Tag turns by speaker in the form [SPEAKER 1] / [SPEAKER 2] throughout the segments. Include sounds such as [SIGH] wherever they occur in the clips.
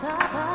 [SPEAKER 1] ta ta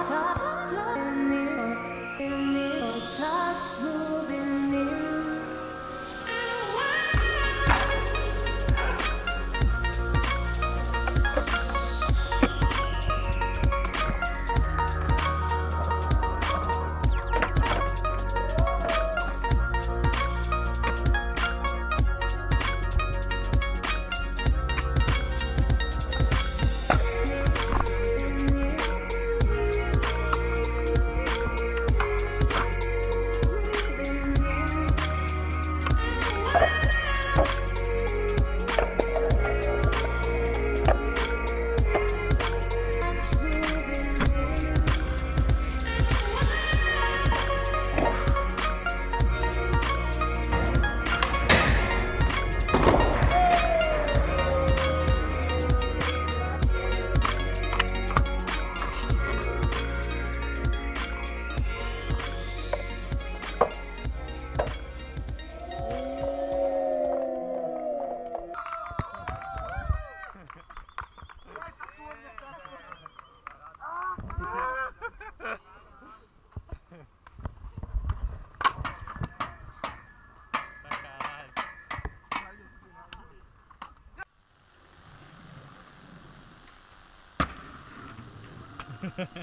[SPEAKER 1] Ó.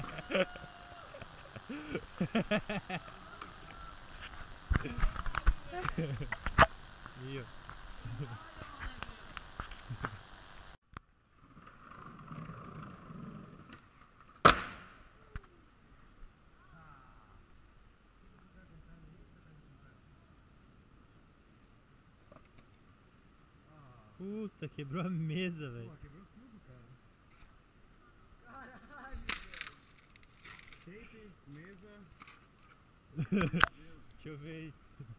[SPEAKER 1] Puta, quebrou a mesa, velho.
[SPEAKER 2] Shape, mesa. [LAUGHS]
[SPEAKER 1] Deixa eu ver aí.